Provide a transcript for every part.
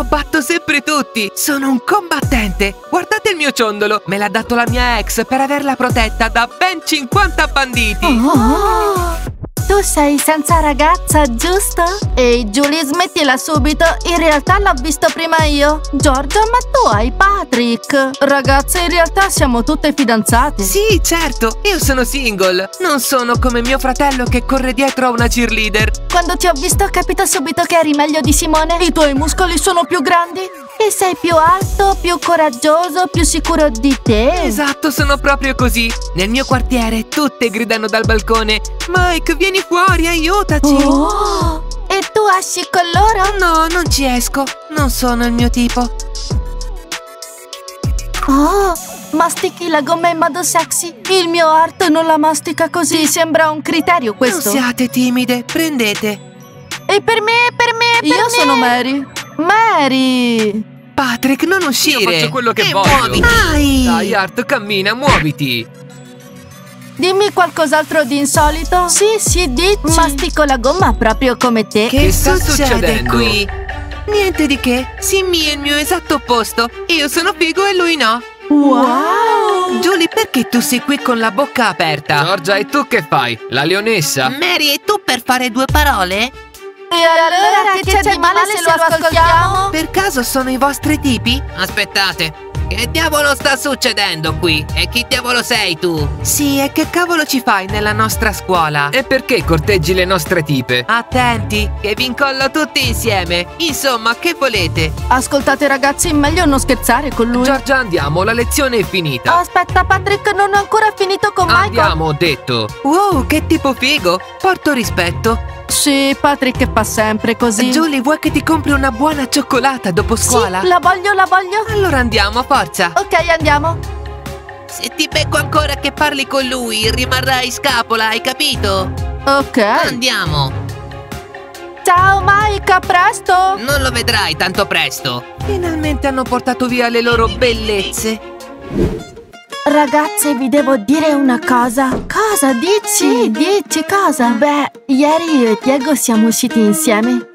Io batto sempre tutti! Sono un combattente! Guardate il mio ciondolo! Me l'ha dato la mia ex per averla protetta da ben 50 banditi! Oh. Tu sei senza ragazza, giusto? Ehi, Julie, smettila subito. In realtà l'ho visto prima io. Giorgia, ma tu hai Patrick. Ragazze, in realtà siamo tutte fidanzate. Sì, certo, io sono single. Non sono come mio fratello che corre dietro a una cheerleader. Quando ti ho visto ho capito subito che eri meglio di Simone. I tuoi muscoli sono più grandi. E sei più alto, più coraggioso, più sicuro di te. Esatto, sono proprio così. Nel mio quartiere tutte gridano dal balcone Mike, vieni fuori, aiutaci! Oh, e tu esci con loro? No, non ci esco. Non sono il mio tipo. Oh, mastichi la gomma in modo sexy. Il mio art non la mastica così. Sembra un criterio questo. Non siate timide, prendete. E per me, per me, per Io me. sono Mary. Mary. Patrick, non uscire! Io faccio quello che e voglio. muoviti! Dai! Dai, Art, cammina, muoviti! Dimmi qualcos'altro di insolito. Sì, sì, dici. Mastico la gomma proprio come te. Che, Che sta succede succedendo? qui? Niente di che. Simmy è il mio esatto opposto. Io sono figo e lui no. Wow. Julie, perché tu sei qui con la bocca aperta? Giorgia, e tu che fai? La leonessa? Mary, e tu per fare due parole? E allora che c'è di male se lo ascoltiamo? Per caso sono i vostri tipi? Aspettate. Che diavolo sta succedendo qui? E chi diavolo sei tu? Sì, e che cavolo ci fai nella nostra scuola? E perché corteggi le nostre tipe? Attenti, che vi incollo tutti insieme. Insomma, che volete? Ascoltate ragazzi, meglio non scherzare con lui. Giorgia, andiamo, la lezione è finita. Aspetta Patrick, non ho ancora finito con Michael. Andiamo, ho detto. Wow, che tipo figo! Porto rispetto. Sì, Patrick fa sempre così. Julie, vuoi che ti compri una buona cioccolata dopo scuola? Sì, la voglio, la voglio. Allora andiamo, forza! Ok, andiamo. Se ti becco ancora che parli con lui, rimarrai scapola, hai capito? Ok. Andiamo! Ciao Mike, a presto. Non lo vedrai tanto presto! Finalmente hanno portato via le loro bellezze! Ragazze, vi devo dire una cosa. Cosa dici? Sì, dici cosa? Beh, ieri io e Diego siamo usciti insieme.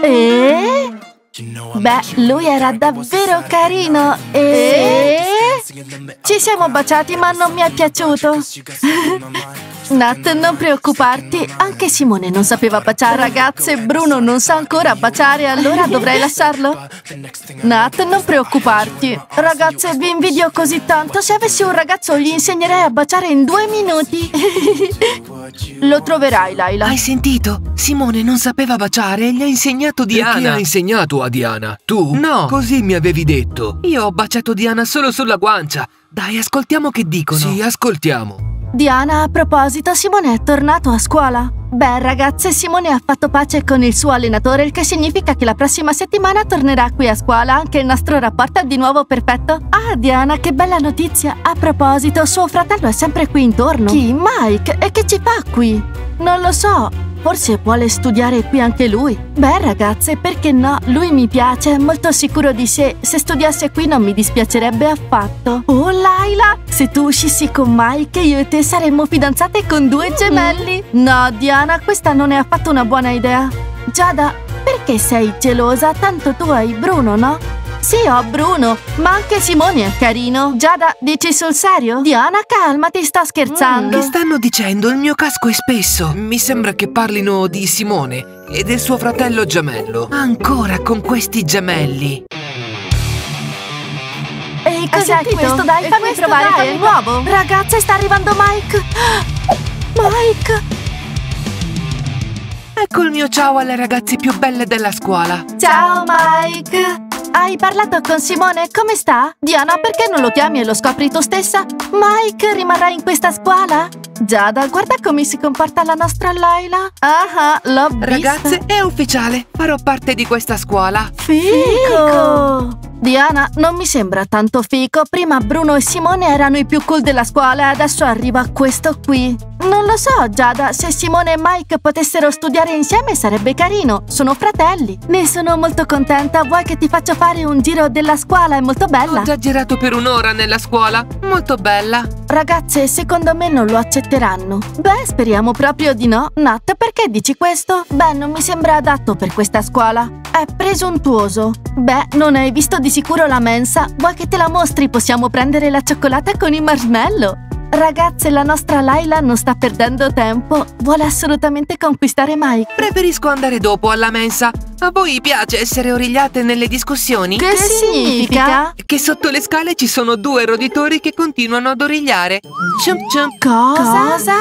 E? Beh, lui era davvero carino e... Ci siamo baciati ma non mi è piaciuto. Nat, non preoccuparti, anche Simone non sapeva baciare. Ragazze, Bruno non sa ancora baciare, allora dovrei lasciarlo? Nat, non preoccuparti. Ragazze, vi invidio così tanto. Se avessi un ragazzo, gli insegnerei a baciare in due minuti. Lo troverai, Laila. Hai sentito? Simone non sapeva baciare e gli ha insegnato E chi ha Diana! insegnato a Diana? Tu? No. Così mi avevi detto. Io ho baciato Diana solo sulla guancia! Dai, ascoltiamo che dicono! Sì, ascoltiamo. Diana, a proposito, Simone è tornato a scuola. Beh, ragazze, Simone ha fatto pace con il suo allenatore, il che significa che la prossima settimana tornerà qui a scuola. Anche il nostro rapporto è di nuovo perfetto. Ah, Diana, che bella notizia! A proposito, suo fratello è sempre qui intorno. Chi? Mike? E che ci fa qui? Non lo so. Forse vuole studiare qui anche lui. Beh, ragazze, perché no? Lui mi piace, è molto sicuro di sé. Se studiasse qui non mi dispiacerebbe affatto. Oh, Laila! Se tu uscissi con Mike, io e te saremmo fidanzate con due gemelli. No, Diana, questa non è affatto una buona idea. Giada, perché sei gelosa? Tanto tu hai Bruno, no? Sì, ho Bruno, ma anche Simone è carino. Giada, dici sul serio? Diana, calmati, sto scherzando. Che stanno dicendo? Il mio casco è spesso! Mi sembra che parlino di Simone e del suo fratello gemello. Ancora con questi gemelli! Ehi, cos'è questo? Dai, fammi provare, è nuovo. Ragazze, sta arrivando Mike. Mike! Ecco il mio ciao alle ragazze più belle della scuola! Ciao, Mike! Hai parlato con Simone? Come sta? Diana, perché non lo chiami e lo scopri tu stessa? Mike rimarrà in questa scuola? Giada, guarda come si comporta la nostra Laila. Ah, ah, l'ho vista. Ragazze, è ufficiale! Farò parte di questa scuola! Fico! Diana, non mi sembra tanto fico. Prima Bruno e Simone erano i più cool della scuola e adesso arriva questo qui. Non lo so, Giada, se Simone e Mike potessero studiare insieme sarebbe carino. Sono fratelli. Ne sono molto contenta. Vuoi che ti faccia fare un giro della scuola? È molto bella. Ho già girato per un'ora nella scuola. Molto bella. Ragazze, secondo me non lo accetteranno. Beh, speriamo proprio di no. Nat, perché dici questo? Beh, non mi sembra adatto per questa scuola. È presuntuoso. Beh, non hai visto di sicuro la mensa? Vuoi che te la mostri? Possiamo prendere la cioccolata con i marshmallow. Ragazze, la nostra Laila non sta perdendo tempo. Vuole assolutamente conquistare Mike. Preferisco andare dopo alla mensa. A voi piace essere origliate nelle discussioni? Che, significa? Che sotto le scale ci sono due roditori che continuano ad origliare. Cium cium. Cosa? Cosa?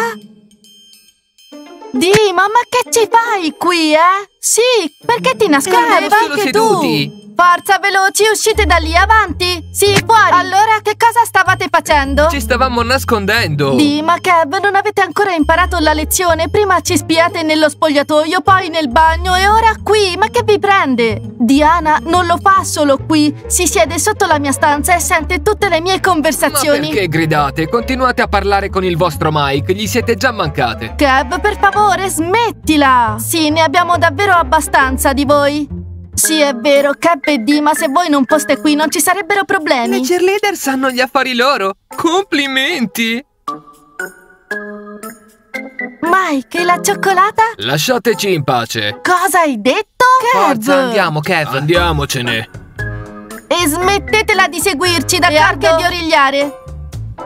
Dima, ma che ci fai qui, eh? Sì, perché ti nascondi solo anche seduti. tu? Forza, veloci, uscite da lì, avanti! Sì, fuori! Allora, che cosa stavate facendo? Ci stavamo nascondendo. Dima, Kev, non avete ancora imparato la lezione? Prima ci spiate nello spogliatoio, poi nel bagno e ora qui! Ma che vi prende? Diana non lo fa solo qui. Si siede sotto la mia stanza e sente tutte le mie Ma conversazioni. perché gridate? Continuate a parlare con il vostro Mike, gli siete già mancate. Kev, per favore, smettila! Sì, ne abbiamo davvero abbastanza di voi. Sì, è vero, Kev e Dima, se voi non foste qui non ci sarebbero problemi. Le cheerleader sanno gli affari loro. Complimenti! Mike, e la cioccolata? Lasciateci in pace. Cosa hai detto? Kev! Forza, andiamo, Kev. Andiamocene. E smettetela di seguirci, d'accordo? E anche di origliare.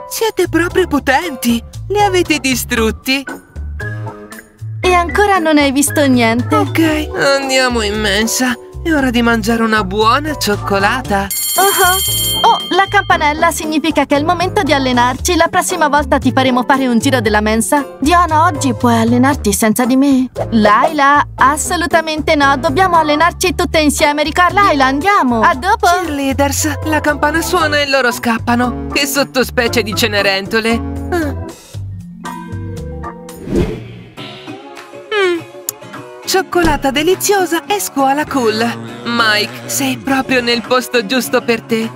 Siete proprio potenti. Li avete distrutti. E ancora non hai visto niente. Ok, andiamo in mensa. È ora di mangiare una buona cioccolata. Oh, oh, la campanella significa che è il momento di allenarci. La prossima volta ti faremo fare un giro della mensa. Diana, oggi puoi allenarti senza di me? Laila, assolutamente no. Dobbiamo allenarci tutte insieme. Ricorda, Laila, andiamo. A dopo. Cheerleaders, la campana suona e loro scappano. Che sottospecie di cenerentole. Ah. Cioccolata deliziosa e scuola cool. Mike, sei proprio nel posto giusto per te.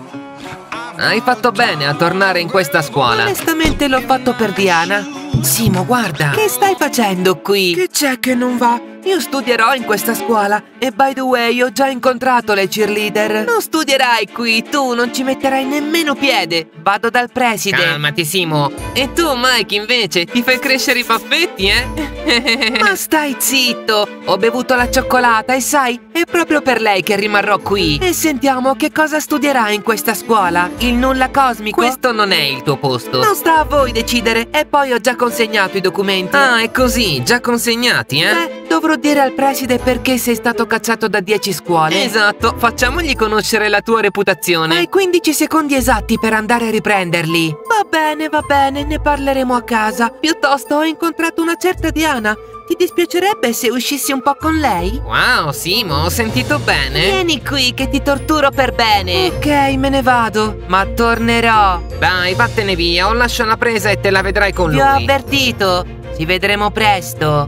Hai fatto bene a tornare in questa scuola. Onestamente l'ho fatto per Diana. Simo, guarda. Che stai facendo qui? Che c'è che non va? Io studierò in questa scuola e by the way ho già incontrato le cheerleader. Non studierai qui, tu non ci metterai nemmeno piede. Vado dal preside. Calmati, Simo. E tu, Mike, invece, ti fai crescere i baffetti, eh? Ma stai zitto. Ho bevuto la cioccolata e sai, è proprio per lei che rimarrò qui. E sentiamo che cosa studierà in questa scuola. Il nulla cosmico? Questo non è il tuo posto. Non sta a voi decidere e poi ho già consegnato i documenti. Ah, è così, già consegnati, eh? Beh, dovrò dire al preside perché sei stato cacciato da 10 scuole. Esatto, facciamogli conoscere la tua reputazione. Hai 15 secondi esatti per andare a riprenderli. Va bene, va bene, ne parleremo a casa. Piuttosto ho incontrato una certa Diana. Ti dispiacerebbe se uscissi un po' con lei? Wow, Simo, ho sentito bene. Vieni qui che ti torturo per bene. Ok, me ne vado, ma tornerò. Dai, vattene via, o lascio la presa e te la vedrai con lui. Ti ho avvertito. Ci vedremo presto.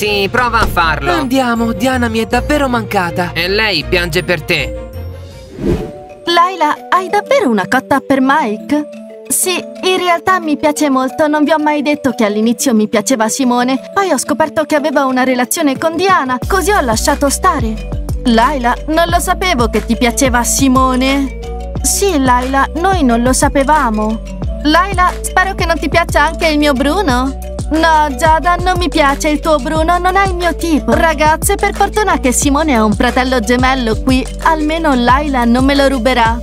Sì, prova a farlo. Andiamo, Diana mi è davvero mancata. E lei piange per te. Laila, hai davvero una cotta per Mike? Sì, in realtà mi piace molto. Non vi ho mai detto che all'inizio mi piaceva Simone. Poi ho scoperto che aveva una relazione con Diana, così ho lasciato stare. Laila, non lo sapevo che ti piaceva Simone. Sì, Laila, noi non lo sapevamo. Laila, spero che non ti piaccia anche il mio Bruno. No, Giada, non mi piace il tuo Bruno, non è il mio tipo. Ragazze, per fortuna che Simone ha un fratello gemello qui, almeno Laila non me lo ruberà.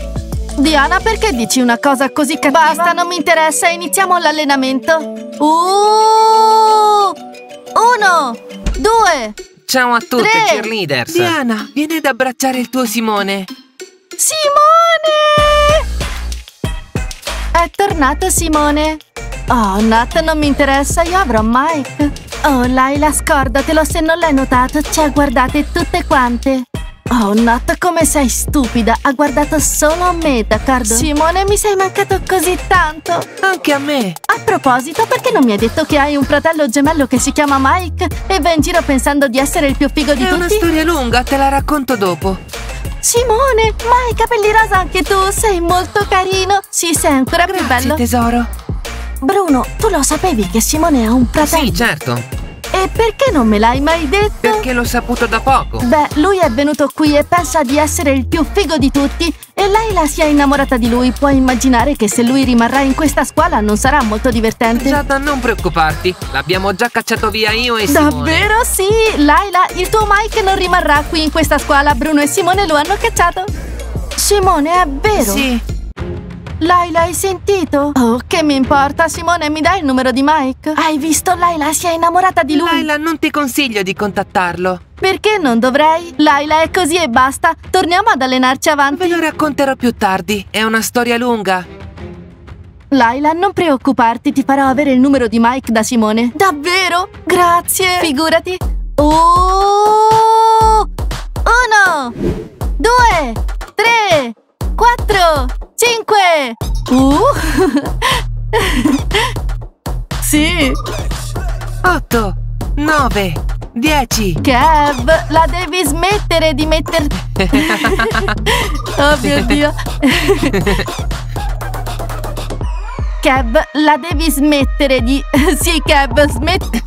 Diana, perché dici una cosa così cattiva? Basta, non mi interessa, iniziamo l'allenamento. Uh! Uno, due, Ciao a tutte, Tre. cheerleaders. Diana, vieni ad abbracciare il tuo Simone. Simone! È tornato Simone. Oh, Nat, non mi interessa, io avrò Mike. Oh, Laila, scordatelo se non l'hai notato, ci ha guardate tutte quante. Oh, Nat, come sei stupida, ha guardato solo me, d'accordo? Simone, mi sei mancato così tanto. Anche a me. A proposito, perché non mi hai detto che hai un fratello gemello che si chiama Mike e va in giro pensando di essere il più figo di È una tutti? storia lunga, te la racconto dopo. Simone, ma hai capelli rosa anche tu, sei molto carino. Sì, sei ancora più Grazie, bello. tesoro. Bruno, tu lo sapevi che Simone ha un fratello? Sì, certo. E perché non me l'hai mai detto? Perché l'ho saputo da poco. Beh, lui è venuto qui e pensa di essere il più figo di tutti e Laila si è innamorata di lui. Puoi immaginare che se lui rimarrà in questa scuola non sarà molto divertente. Giada, non preoccuparti. L'abbiamo già cacciato via io e Simone. Davvero sì? Laila, il tuo Mike non rimarrà qui in questa scuola. Bruno e Simone lo hanno cacciato. Simone, è vero? Sì. Laila, hai sentito? Oh, che mi importa? Simone, mi dai il numero di Mike? Hai visto? Laila si è innamorata di lui. Laila, non ti consiglio di contattarlo. Perché non dovrei? Laila è così e basta. Torniamo ad allenarci avanti. Ve lo racconterò più tardi. È una storia lunga. Laila, non preoccuparti, ti farò avere il numero di Mike da Simone. Davvero? Grazie. Figurati. Oh! Uno, due, tre, quattro, cinque. Uh! sì. 8, 9, 10. Kev, la devi smettere di metter... oh mio Dio. Kev, la devi smettere di... Sì, Kev, smetti...